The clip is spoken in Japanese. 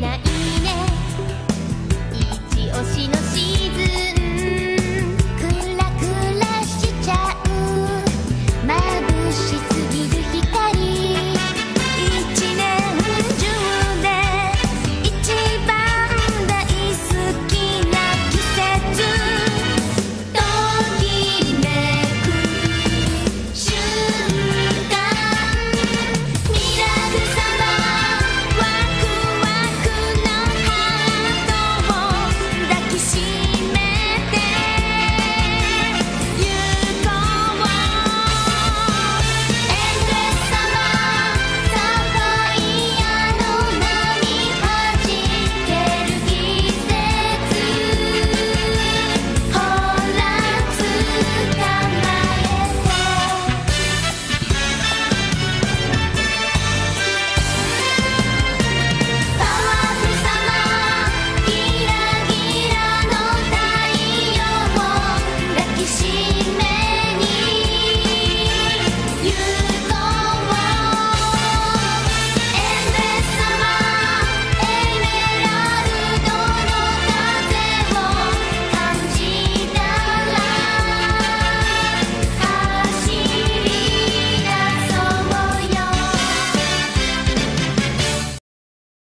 ない